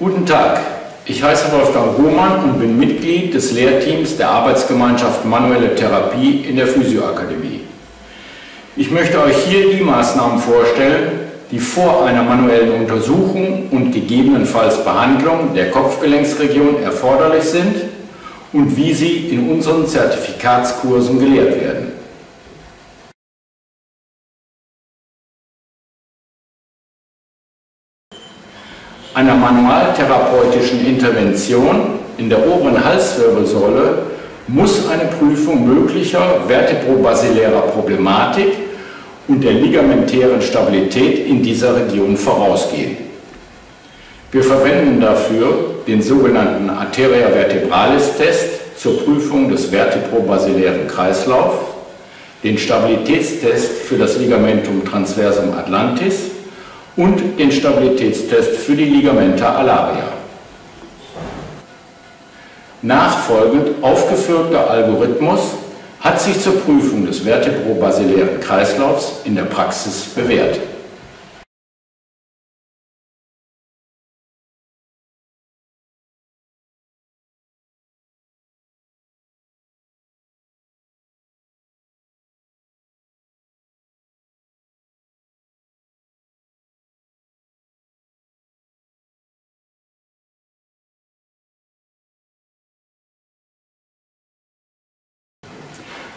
Guten Tag, ich heiße Wolfgang Hohmann und bin Mitglied des Lehrteams der Arbeitsgemeinschaft Manuelle Therapie in der Physioakademie. Ich möchte euch hier die Maßnahmen vorstellen, die vor einer manuellen Untersuchung und gegebenenfalls Behandlung der Kopfgelenksregion erforderlich sind und wie sie in unseren Zertifikatskursen gelehrt werden. Einer manualtherapeutischen Intervention in der oberen Halswirbelsäule muss eine Prüfung möglicher vertebrobasilärer Problematik und der ligamentären Stabilität in dieser Region vorausgehen. Wir verwenden dafür den sogenannten Arteria vertebralis Test zur Prüfung des vertebrobasilären Kreislaufs, den Stabilitätstest für das Ligamentum transversum atlantis und den Stabilitätstest für die Ligamenta alaria. Nachfolgend aufgeführter Algorithmus hat sich zur Prüfung des vertebrobasilären Kreislaufs in der Praxis bewährt.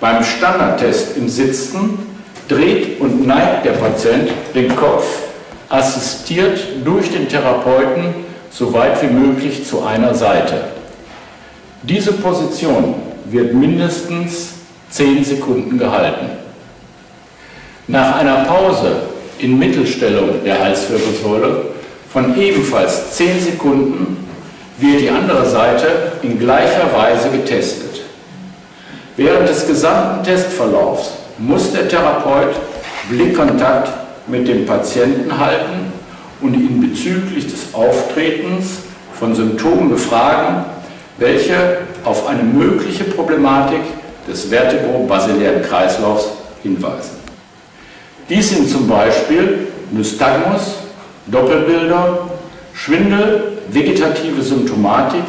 Beim Standardtest im Sitzen dreht und neigt der Patient den Kopf, assistiert durch den Therapeuten so weit wie möglich zu einer Seite. Diese Position wird mindestens 10 Sekunden gehalten. Nach einer Pause in Mittelstellung der Halswirbelsäule von ebenfalls 10 Sekunden wird die andere Seite in gleicher Weise getestet. Während des gesamten Testverlaufs muss der Therapeut Blickkontakt mit dem Patienten halten und ihn bezüglich des Auftretens von Symptomen befragen, welche auf eine mögliche Problematik des vertebrobasilären Kreislaufs hinweisen. Dies sind zum Beispiel Nystagmus, Doppelbilder, Schwindel, vegetative Symptomatik,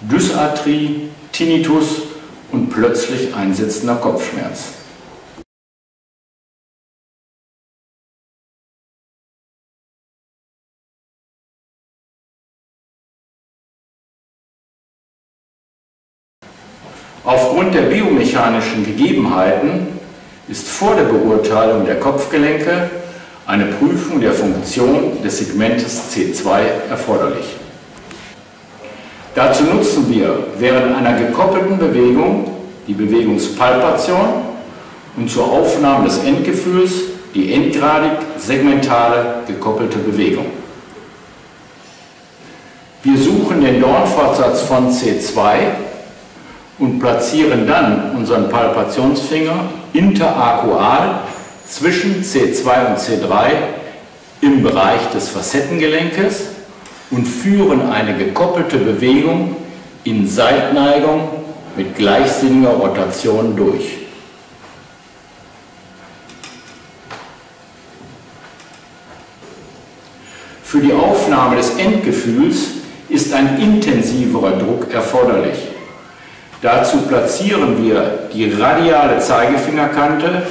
Dysarthrie, Tinnitus und plötzlich einsetzender Kopfschmerz. Aufgrund der biomechanischen Gegebenheiten ist vor der Beurteilung der Kopfgelenke eine Prüfung der Funktion des Segmentes C2 erforderlich. Dazu nutzen wir während einer gekoppelten Bewegung die Bewegungspalpation und zur Aufnahme des Endgefühls die endgradig segmentale gekoppelte Bewegung. Wir suchen den Dornfortsatz von C2 und platzieren dann unseren Palpationsfinger interarkual zwischen C2 und C3 im Bereich des Facettengelenkes und führen eine gekoppelte Bewegung in Seitneigung mit gleichsinniger Rotation durch. Für die Aufnahme des Endgefühls ist ein intensiverer Druck erforderlich. Dazu platzieren wir die radiale Zeigefingerkante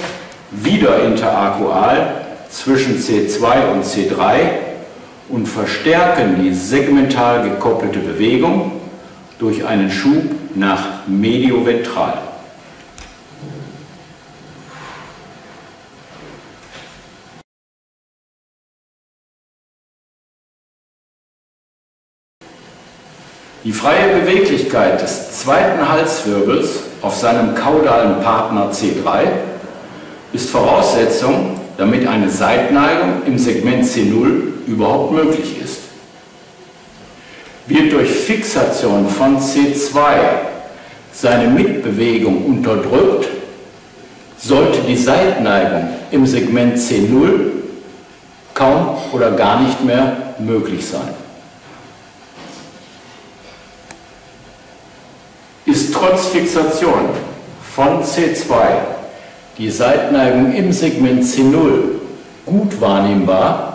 wieder interarkual zwischen C2 und C3 und verstärken die segmental gekoppelte Bewegung durch einen Schub nach medioventral. Die freie Beweglichkeit des zweiten Halswirbels auf seinem kaudalen Partner C3 ist Voraussetzung, damit eine Seitneigung im Segment C0 überhaupt möglich ist. Wird durch Fixation von C2 seine Mitbewegung unterdrückt, sollte die Seitneigung im Segment C0 kaum oder gar nicht mehr möglich sein. Ist trotz Fixation von C2 die Seitneigung im Segment C0 gut wahrnehmbar,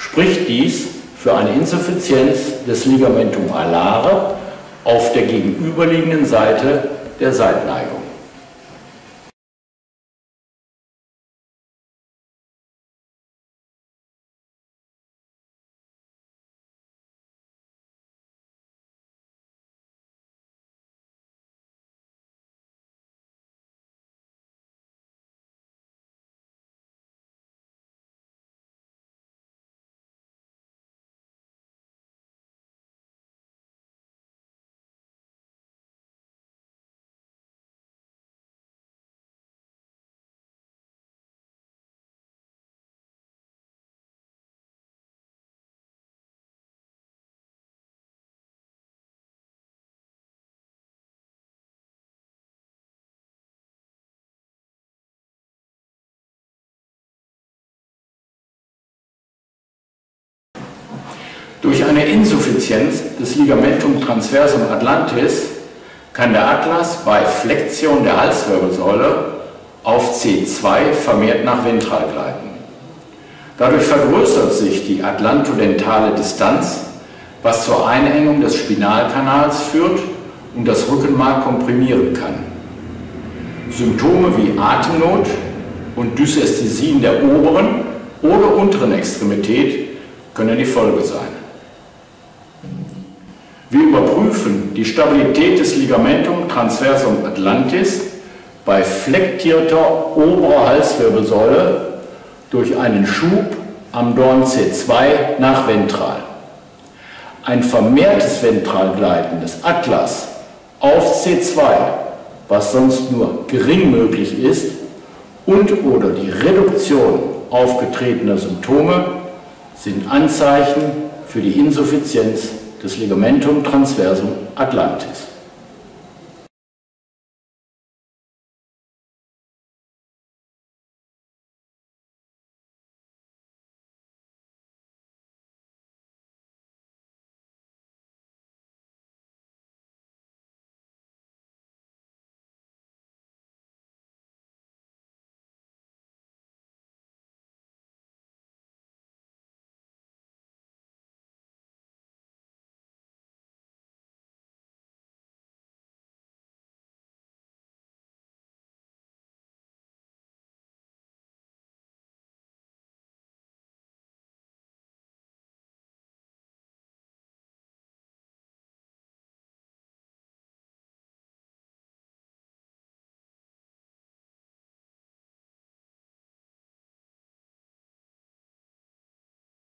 spricht dies für eine Insuffizienz des Ligamentum alare auf der gegenüberliegenden Seite der Seitneigung. Durch eine Insuffizienz des Ligamentum transversum atlantis kann der Atlas bei Flexion der Halswirbelsäule auf C2 vermehrt nach ventral gleiten. Dadurch vergrößert sich die atlantodentale Distanz, was zur Einengung des Spinalkanals führt und das Rückenmark komprimieren kann. Symptome wie Atemnot und Dysästhesien der oberen oder unteren Extremität können die Folge sein. Wir überprüfen die Stabilität des Ligamentum transversum atlantis bei flektierter oberer Halswirbelsäule durch einen Schub am Dorn C2 nach ventral. Ein vermehrtes Ventralgleiten des Atlas auf C2, was sonst nur gering möglich ist, und oder die Reduktion aufgetretener Symptome sind Anzeichen für die Insuffizienz des Ligamentum transversum atlantis.